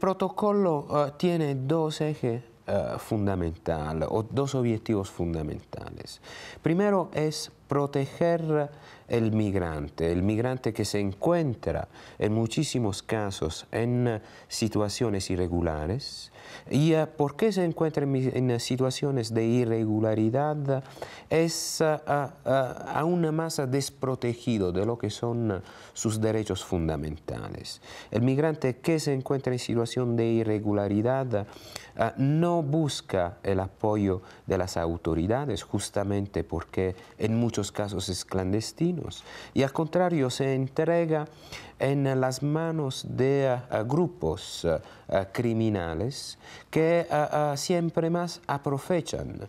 protocolo tiene dos ejes fundamentales o dos objetivos fundamentales. Primero es proteger el migrante, el migrante que se encuentra en muchísimos casos en situaciones irregulares. ¿Y uh, por qué se encuentra en, situaciones de irregularidad? Es uh, uh, aún más desprotegido de lo que son sus derechos fundamentales. El migrante que se encuentra en situación de irregularidad no busca el apoyo de las autoridades justamente porque en muchos casos es clandestino y al contrario se entrega en las manos de eh, grupos eh, criminales que eh, siempre más aprovechan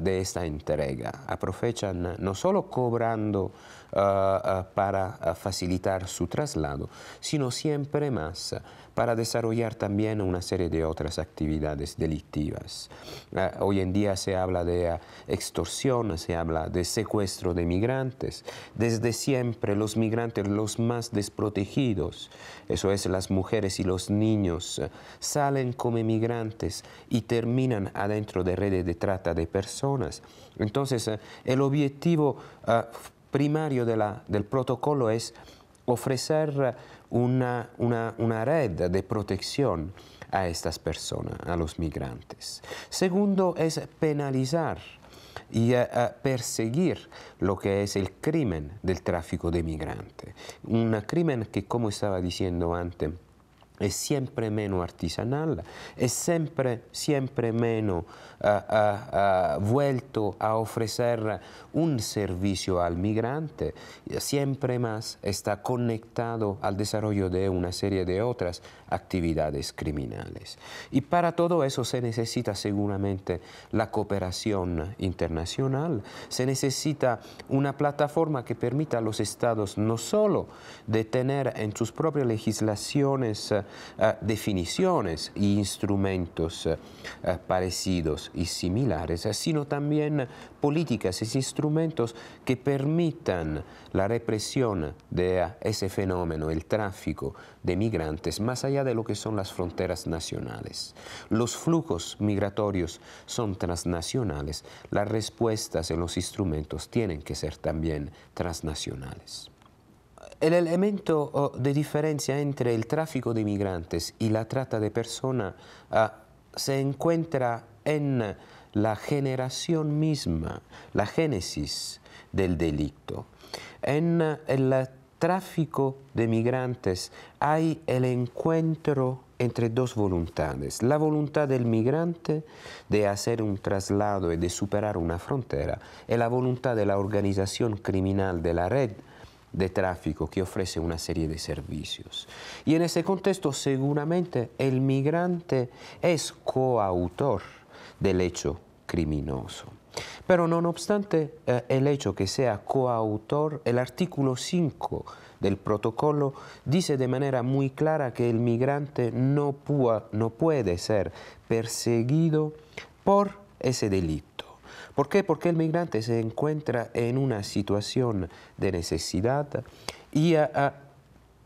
de esta entrega, aprovechan no solo cobrando para facilitar su traslado, sino siempre más para desarrollar también una serie de otras actividades delictivas. Eh, hoy en día se habla de eh, extorsión, se habla de secuestro de migrantes. Desde siempre los migrantes, los más desprotegidos, eso es las mujeres y los niños, eh, salen como migrantes y terminan adentro de redes de trata de personas. Entonces, el objetivo primario del protocolo es ofrecer una, red de protección a estas personas, a los migrantes. Segundo es penalizar y eh, eh, perseguir lo que es el crimen del tráfico de migrantes. Un crimen que, como estaba diciendo antes, es siempre menos artesanal, es siempre, siempre menos uh, vuelto a ofrecer un servicio al migrante, siempre más está conectado al desarrollo de una serie de otras actividades criminales. Y para todo eso se necesita seguramente la cooperación internacional, se necesita una plataforma que permita a los estados no solo de tener en sus propias legislaciones eh, definiciones e instrumentos eh, parecidos y similares, sino también políticas y instrumentos que permitan la represión de ese fenómeno, el tráfico de migrantes, más allá de lo que son las fronteras nacionales. Los flujos migratorios son transnacionales, las respuestas en los instrumentos tienen que ser también transnacionales. El elemento oh, de diferencia entre el tráfico de migrantes y la trata de personas ah, se encuentra en la generación misma, la génesis del delito. En el tráfico de migrantes hay el encuentro entre dos voluntades. La voluntad del migrante de hacer un traslado y de superar una frontera y la voluntad de la organización criminal de la red de tráfico que ofrece una serie de servicios. Y en ese contexto seguramente el migrante es coautor del hecho criminoso. Pero no obstante eh, el hecho que sea coautor, el artículo 5 del protocolo dice de manera muy clara que el migrante no, no puede ser perseguido por ese delito. ¿Por qué? Porque el migrante se encuentra en una situación de necesidad y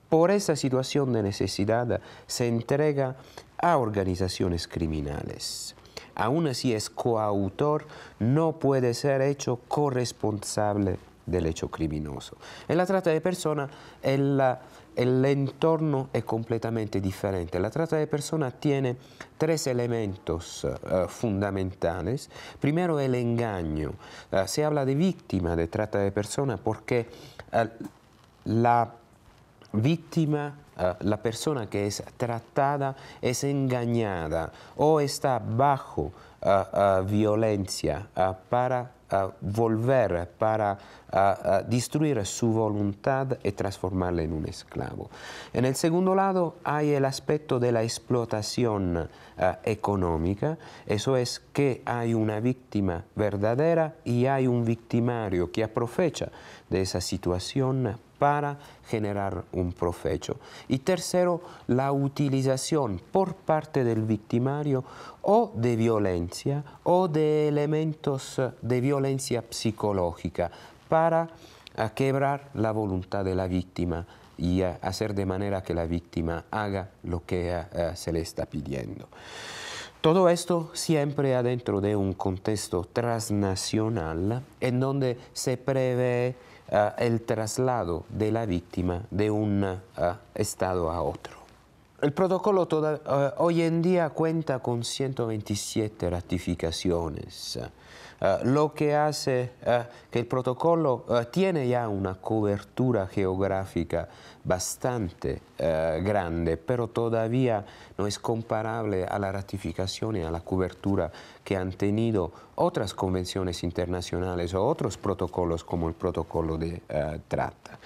por esa situación de necesidad se entrega a organizaciones criminales. Aún así es coautor, no puede ser hecho corresponsable del hecho criminoso. En la trata de personas, el, el entorno es completamente diferente. La trata de personas tiene tres elementos uh, fundamentales. Primero el engaño. Uh, se habla de víctima de trata de personas porque uh, la víctima, la persona que es tratada es engañada o está bajo violencia para volver para destruir su voluntad y transformarla en un esclavo. En el segundo lado hay el aspecto de la explotación económica, eso es que hay una víctima verdadera y hay un victimario que aprovecha de esa situación para generar un provecho. Y tercero, la utilización por parte del victimario o de violencia o de elementos de violencia psicológica para quebrar la voluntad de la víctima y hacer de manera que la víctima haga lo que se le está pidiendo. Todo esto siempre adentro de un contexto transnacional en donde se prevé el traslado de la víctima de un estado a otro. El protocolo hoy en día cuenta con 127 ratificaciones. Eh, lo que hace eh, que el protocolo eh, tiene ya una cobertura geográfica bastante grande, pero todavía no es comparable a la ratificación y a la cobertura que han tenido otras convenciones internacionales o otros protocolos como el protocolo de trata.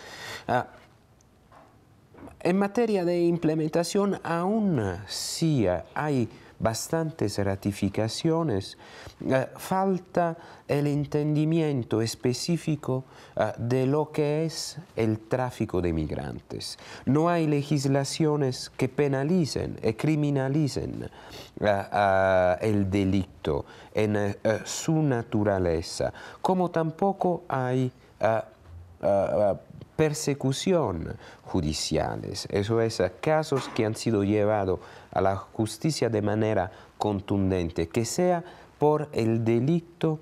en materia de implementación, aún sí hay bastantes ratificaciones, eh, falta el entendimiento específico eh, de lo que es el tráfico de migrantes. No hay legislaciones que penalicen y criminalicen eh, el delito en su naturaleza, como tampoco hay persecución judiciales, eso es, casos que han sido llevados a la justicia de manera contundente, que sea por el delito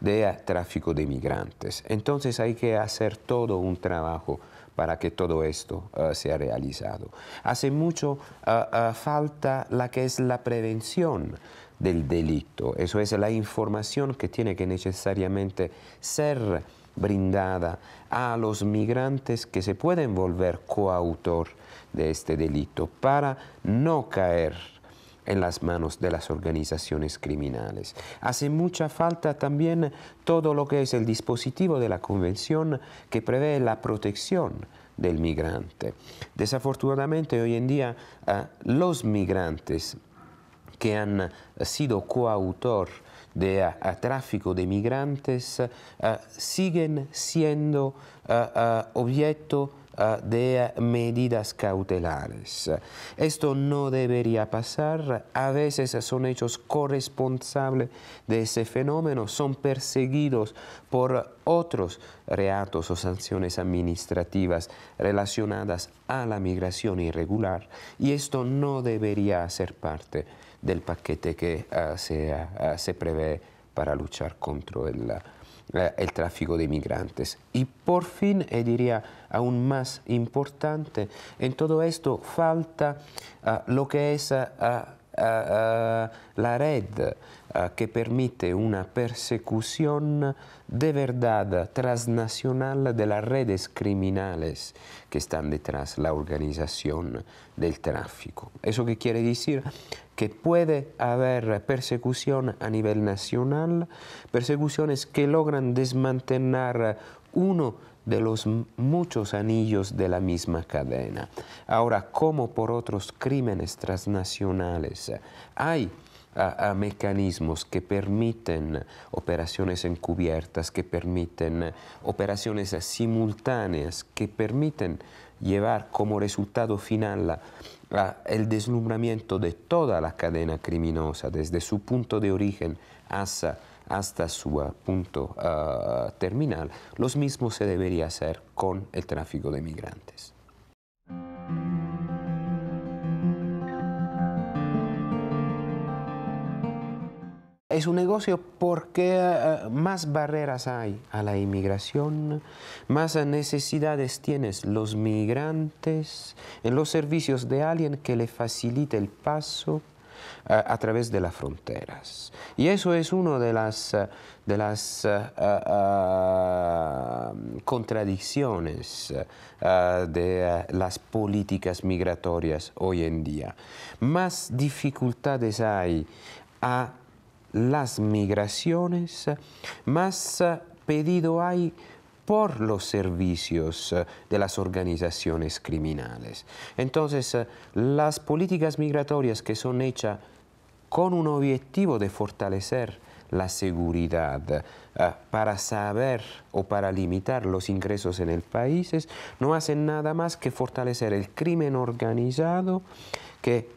de tráfico de migrantes. Entonces hay que hacer todo un trabajo para que todo esto uh, sea realizado. Hace mucho uh, uh, falta la que es la prevención del delito, eso es la información que tiene que necesariamente ser brindada a los migrantes que se pueden volver coautor de este delito para no caer en las manos de las organizaciones criminales. Hace mucha falta también todo lo que es el dispositivo de la Convención que prevé la protección del migrante. Desafortunadamente hoy en día ah, los migrantes que han sido coautor de tráfico de migrantes siguen siendo objeto de medidas cautelares. Esto no debería pasar. A veces son hechos corresponsables de ese fenómeno, son perseguidos por otros reatos o sanciones administrativas relacionadas a la migración irregular y esto no debería ser parte del paquete que ah, se, ah, se, prevé para luchar contra el, el, tráfico de migrantes. Y por fin, y diría aún más importante, en todo esto falta lo que es la red que permite una persecución de verdad transnacional de las redes criminales que están detrás de la organización del tráfico. ¿Eso qué quiere decir? Que puede haber persecución a nivel nacional, persecuciones que logran desmantelar uno de los muchos anillos de la misma cadena. Ahora, como por otros crímenes transnacionales, hay a, mecanismos que permiten operaciones encubiertas, que permiten operaciones simultáneas, que permiten llevar como resultado final el deslumbramiento de toda la cadena criminosa, desde su punto de origen hasta, hasta su punto ah, terminal, los mismos se debería hacer con el tráfico de migrantes. Es un negocio porque eh, más barreras hay a la inmigración, más necesidades tienen los migrantes en los servicios de alguien que le facilite el paso a través de las fronteras. Y eso es una de las, eh, de las contradicciones de las políticas migratorias hoy en día. Más dificultades hay a las migraciones, más eh, pedido hay por los servicios eh, de las organizaciones criminales. Entonces, eh, las políticas migratorias que son hechas con un objetivo de fortalecer la seguridad. para saber o para limitar los ingresos en el país, no hacen nada más que fortalecer el crimen organizado que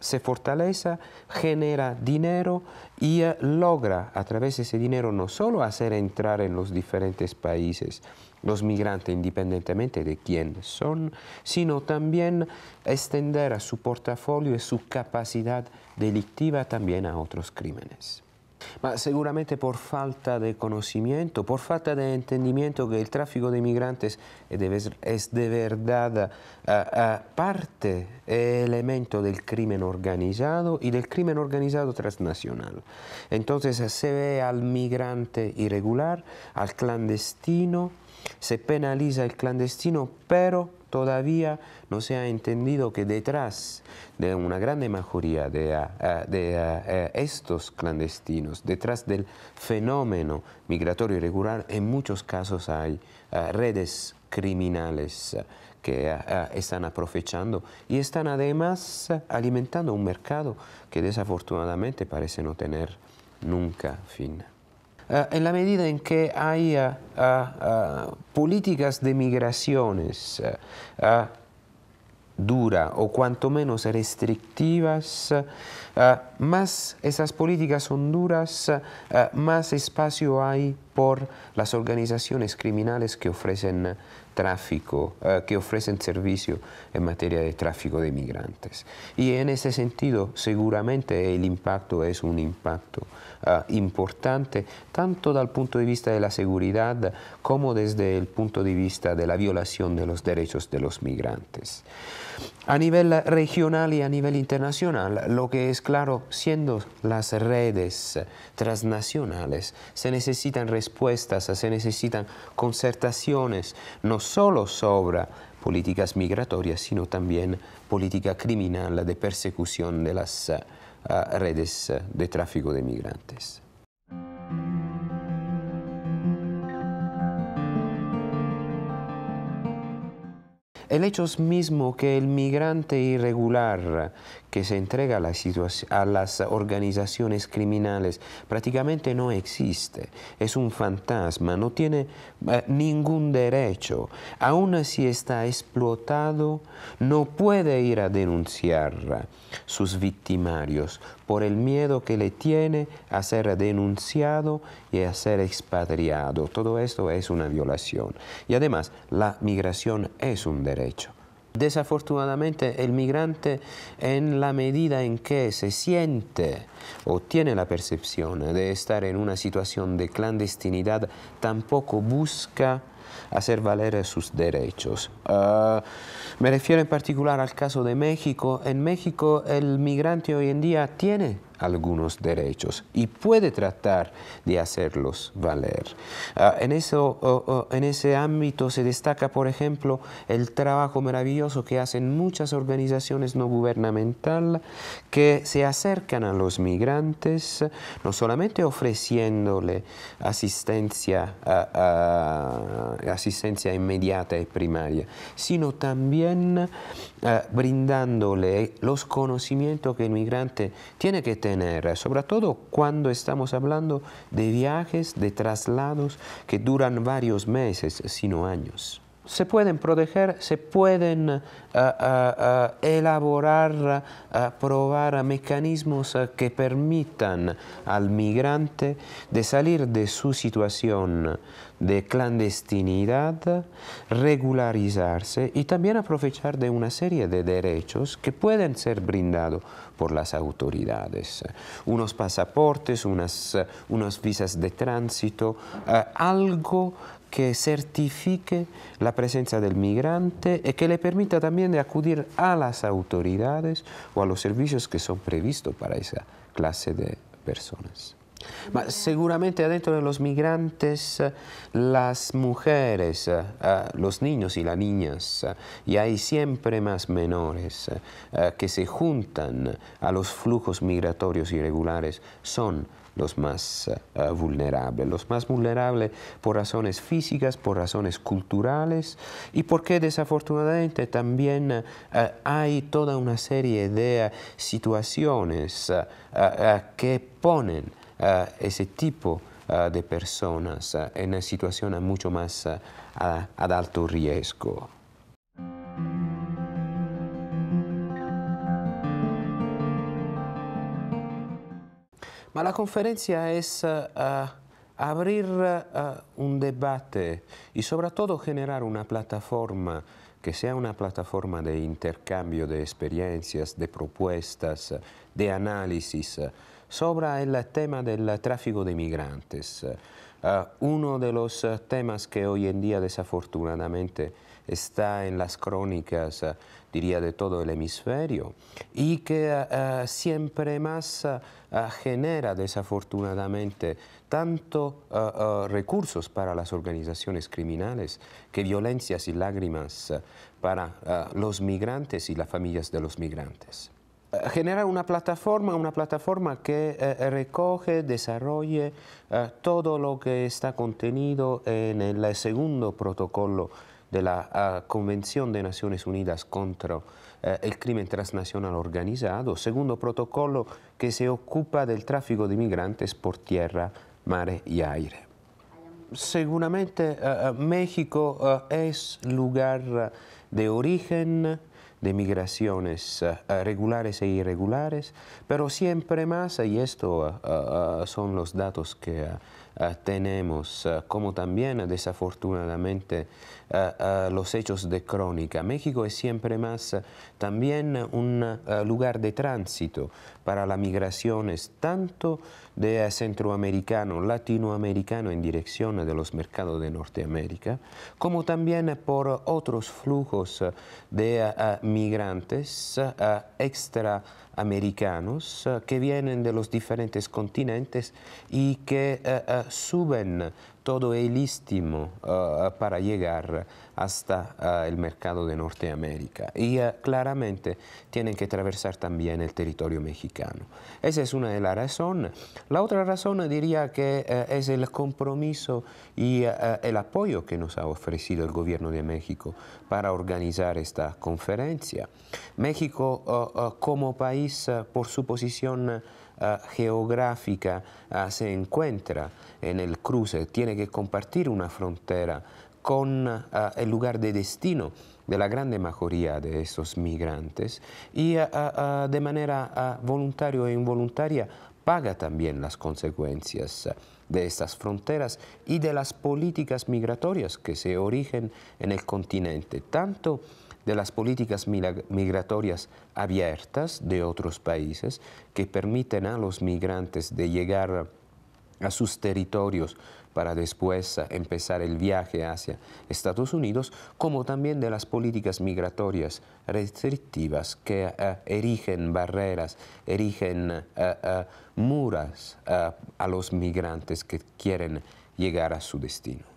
se fortalece, genera dinero y logra a través de ese dinero no solo hacer entrar en los diferentes países los migrantes independientemente de quién son, sino también extender su portafolio y su capacidad delictiva también a otros crímenes. Seguramente por falta de conocimiento, por falta de entendimiento que el tráfico de migrantes es de verdad parte, elemento del crimen organizado y del crimen organizado transnacional. Entonces se ve al migrante irregular, al clandestino, se penaliza el clandestino, pero todavía no se ha entendido que detrás de una grande mayoría de, estos clandestinos, detrás del fenómeno migratorio irregular, en muchos casos hay redes criminales que están aprovechando y están además alimentando un mercado que desafortunadamente parece no tener nunca fin. Eh, en la medida en que hay políticas de migraciones duras o cuanto menos restrictivas, más esas políticas son duras, más espacio hay por las organizaciones criminales que ofrecen tráfico, que ofrecen servicio en materia de tráfico de migrantes. Y en ese sentido, seguramente el impacto es un impacto Ah, importante, tanto dal punto de vista de la seguridad como desde el punto de vista de la violación de los derechos de los migrantes. A nivel regional y a nivel internacional, lo que es claro, siendo las redes transnacionales, se necesitan respuestas, se necesitan concertaciones, no solo sobre políticas migratorias, sino también política criminal de persecución de las redes de tráfico de migrantes. El hecho mismo que el migrante irregular que se entrega a, las organizaciones criminales prácticamente no existe, es un fantasma, no tiene eh, ningún derecho, aún si está explotado, no puede ir a denunciar sus victimarios por el miedo que le tiene a ser denunciado y a ser expatriado. Todo esto es una violación. Y además, la migración es un derecho. Desafortunadamente el migrante en la medida en que se siente o tiene la percepción de estar en una situación de clandestinidad tampoco busca hacer valer sus derechos. Ah, me refiero en particular al caso de México. En México el migrante hoy en día tiene algunos derechos y puede tratar de hacerlos valer. Ah, en, eso, en ese ámbito se destaca, por ejemplo, el trabajo maravilloso que hacen muchas organizaciones no gubernamentales que se acercan a los migrantes, no solamente ofreciéndole asistencia, asistencia inmediata y primaria, sino también ah, brindándole los conocimientos que el migrante tiene que tener, sobre todo cuando estamos hablando de viajes, de traslados que duran varios meses, sino años se pueden proteger, se pueden eh, eh, eh, elaborar, probar mecanismos que permitan al migrante de salir de su situación de clandestinidad, regularizarse y también aprovechar de una serie de derechos que pueden ser brindados por las autoridades. Unos pasaportes, unas, unos visas de tránsito, algo que certifique la presencia del migrante y que le permita también acudir a las autoridades o a los servicios que son previstos para esa clase de personas. seguramente adentro de los migrantes, las mujeres, eh, los niños y las niñas, eh, y hay siempre más menores eh, que se juntan a los flujos migratorios irregulares, son los más eh, vulnerables. Los más vulnerables por razones físicas, por razones culturales y porque desafortunadamente también eh, hay toda una serie de situaciones eh, que ponen ese tipo de personas en situaciones mucho más ad alto riesgo. Ma la conferencia es uh, abrir uh, un debate y sobre todo generar una plataforma que sea una plataforma de intercambio de experiencias, de propuestas, de análisis sobre el tema del tráfico de migrantes. Uno de los temas que hoy en día desafortunadamente está en las crónicas, eh, diría, de todo el hemisferio y que eh, eh, siempre más genera desafortunadamente tanto recursos para las organizaciones criminales que violencias y lágrimas para los migrantes y las familias de los migrantes. Generar una plataforma, una plataforma que recoge, desarrolle todo lo que está contenido en el segundo protocolo de la ah, Convención de Naciones Unidas contra eh, el crimen transnacional organizado, segundo protocolo que se ocupa del tráfico de migrantes por tierra, mare y aire. Seguramente eh, eh, México es lugar de origen de migraciones regulares e irregulares, pero siempre más, y esto son los datos que eh, tenemos, eh, como también desafortunadamente eh, los hechos de crónica. México es siempre más también un lugar de tránsito para las migraciones, tanto de centroamericano, latinoamericano en dirección de los mercados de Norteamérica, como también por otros flujos de migrantes extra americanos eh, que vienen de los diferentes continentes y que eh, eh, suben todo el istmo para llegar hasta el mercado de Norteamérica. Y claramente tienen que atravesar también el territorio mexicano. Esa es una de las razones. La otra razón diría que es el compromiso y el apoyo que nos ha ofrecido el gobierno de México para organizar esta conferencia. México como país, por su posición eh, geográfica eh, se encuentra en el cruce, tiene que compartir una frontera con eh, el lugar de destino de la gran mayoría de esos migrantes. Y de manera voluntaria o involuntaria paga también las consecuencias de estas fronteras y de las políticas migratorias que se origen en el continente, tanto de las políticas migratorias abiertas de otros países que permiten a los migrantes de llegar a sus territorios para después empezar el viaje hacia Estados Unidos, como también de las políticas migratorias restrictivas que eh, erigen barreras, erigen uh, muras a los migrantes que quieren llegar a su destino.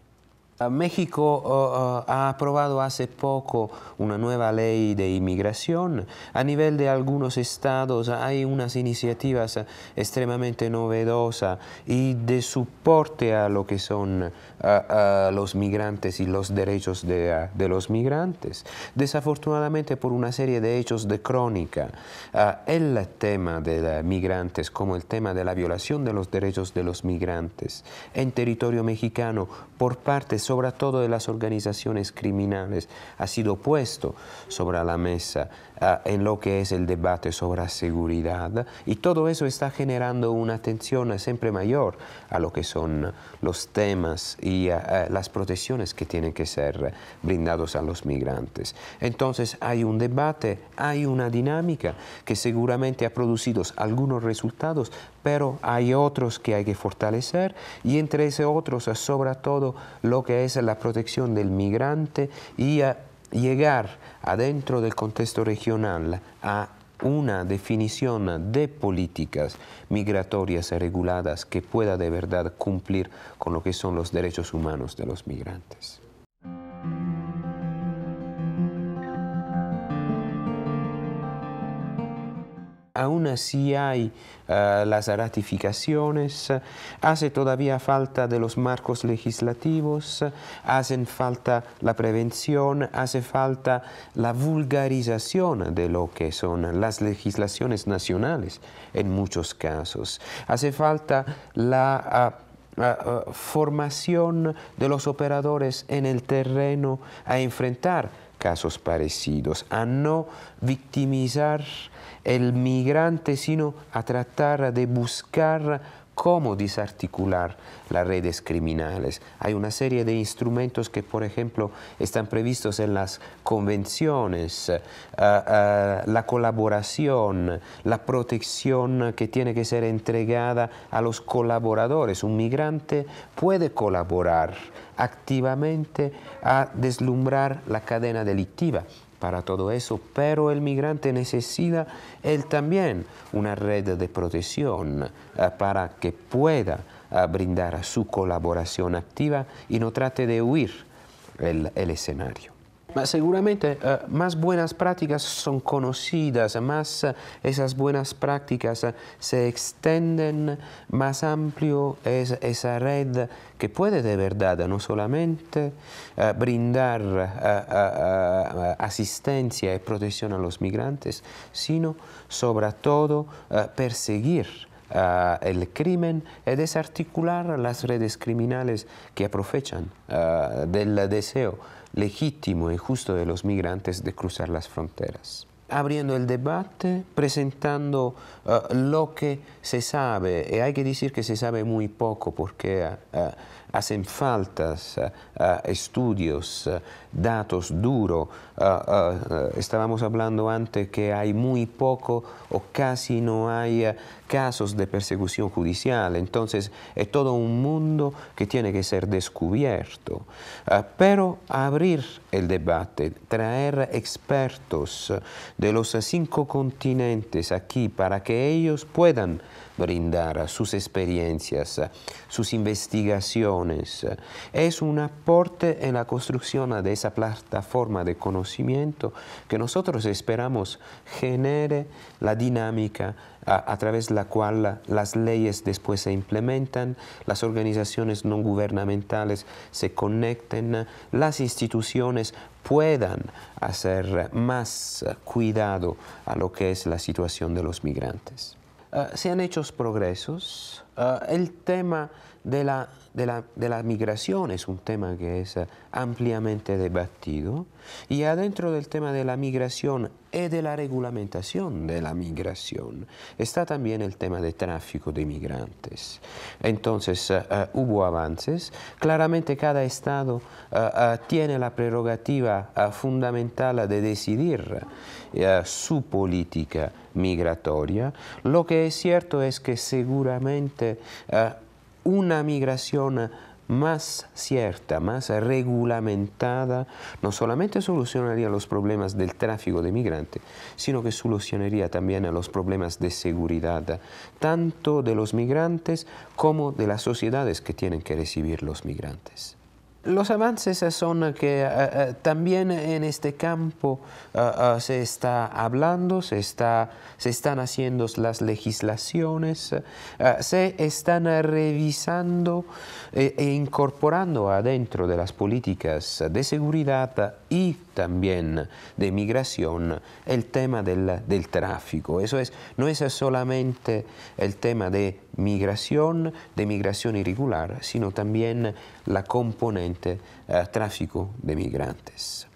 México ha aprobado hace poco una nueva ley de inmigración. A nivel de algunos estados hay unas iniciativas extremadamente novedosas y de soporte a lo que son los migrantes y los derechos de, los migrantes. Desafortunadamente por una serie de hechos de crónica, el tema de migrantes como el tema de la violación de los derechos de los migrantes en territorio mexicano por parte sobre todo de las organizaciones criminales, ha sido puesto sobre la mesa ah, en lo que es el debate sobre seguridad y todo eso está generando una atención siempre mayor a lo que son los temas y ah, ah, las protecciones que tienen que ser brindados a los migrantes. Entonces hay un debate, hay una dinámica que seguramente ha producido algunos resultados, pero hay otros que hay que fortalecer y entre esos otros sobre todo lo que es la protección del migrante y a llegar adentro del contexto regional a una definición de políticas migratorias reguladas que pueda de verdad cumplir con lo que son los derechos humanos de los migrantes. Aún así hay eh, las ratificaciones, hace todavía falta de los marcos legislativos, hacen falta la prevención, hace falta la vulgarización de lo que son las legislaciones nacionales en muchos casos, hace falta la... Ah, ah, ah, formación de los operadores en el terreno a enfrentar casos parecidos, a no victimizar el migrante, sino a tratar de buscar cómo desarticular las redes criminales. Hay una serie de instrumentos que, por ejemplo, están previstos en las convenciones, eh, eh, la colaboración, la protección que tiene que ser entregada a los colaboradores. Un migrante puede colaborar activamente a deslumbrar la cadena delictiva para todo eso, pero el migrante necesita él también una red de protección eh, para que pueda eh, brindar su colaboración activa y no trate de huir el escenario. Seguramente eh, más buenas prácticas son conocidas, más eh, esas buenas prácticas eh, se extienden, más amplio es esa red que puede de verdad no solamente brindar asistencia y protección a los migrantes, sino sobre todo perseguir el crimen y desarticular las redes criminales que aprovechan del deseo legítimo y justo de los migrantes de cruzar las fronteras. Abriendo el debate, presentando eh, lo que se sabe, y hay que decir que se sabe muy poco porque uh, hacen faltas estudios, datos duros. estábamos hablando antes que hay muy poco o casi no hay casos de persecución judicial. Entonces es todo un mundo que tiene que ser descubierto. pero abrir el debate, traer expertos de los cinco continentes aquí para que ellos puedan brindar sus experiencias, sus investigaciones. Es un aporte en la construcción de esa plataforma de conocimiento que nosotros esperamos genere la dinámica a, través de la cual las leyes después se implementan, las organizaciones no gubernamentales se conecten, las instituciones puedan hacer más cuidado a lo que es la situación de los migrantes. Eh, se han hecho progresos. Eh, el tema de la, de, la, migración es un tema que es eh, ampliamente debatido y adentro del tema de la migración y de la regulamentación de la migración está también el tema de tráfico de migrantes. Entonces hubo avances. Claramente cada Estado tiene la prerrogativa fundamental de decidir su política migratoria. Lo que es cierto es que seguramente una migración más cierta, más regulamentada, no solamente solucionaría los problemas del tráfico de migrantes, sino que solucionaría también los problemas de seguridad, tanto de los migrantes como de las sociedades que tienen que recibir los migrantes. Los avances son que eh, eh, también en este campo eh, se está hablando, se, está, se están haciendo las legislaciones, se están revisando e incorporando adentro de las políticas de seguridad y también de migración el tema del, del tráfico. Eso es, no es solamente el tema de migración, de migración irregular, sino también la componente eh, tráfico de migrantes.